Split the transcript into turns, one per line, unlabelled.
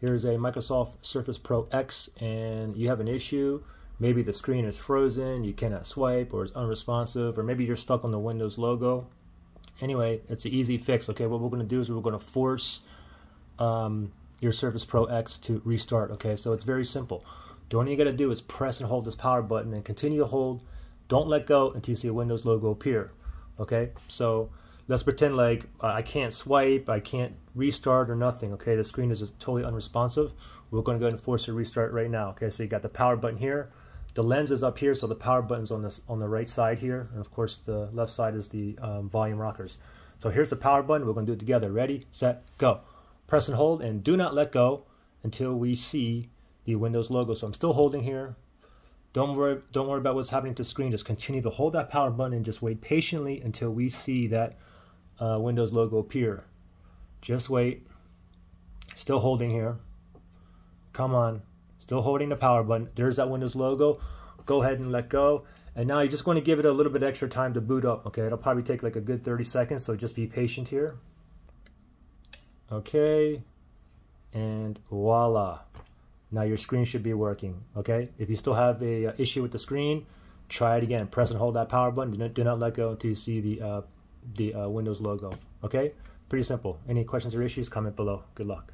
here's a Microsoft Surface Pro X and you have an issue, maybe the screen is frozen, you cannot swipe or it's unresponsive, or maybe you're stuck on the Windows logo. Anyway, it's an easy fix. Okay, what we're going to do is we're going to force um, your Surface Pro X to restart. Okay, so it's very simple. The only thing you got to do is press and hold this power button and continue to hold. Don't let go until you see a Windows logo appear. Okay, so let's pretend like I can't swipe, I can't restart or nothing. Okay, the screen is totally unresponsive. We're going to go ahead and force a restart right now. Okay, so you got the power button here. The lens is up here, so the power button's on this on the right side here, and of course the left side is the um, volume rockers. So here's the power button. We're going to do it together. Ready, set, go. Press and hold, and do not let go until we see the Windows logo. So I'm still holding here. Don't worry, don't worry about what's happening to the screen. Just continue to hold that power button and just wait patiently until we see that uh, Windows logo appear. Just wait. Still holding here. Come on. Still holding the power button. There's that Windows logo. Go ahead and let go. And now you're just going to give it a little bit extra time to boot up. Okay, it'll probably take like a good 30 seconds, so just be patient here. Okay, and voila. Now your screen should be working, okay? If you still have a uh, issue with the screen, try it again. Press and hold that power button. Do not, do not let go until you see the, uh, the uh, Windows logo, okay? Pretty simple. Any questions or issues, comment below. Good luck.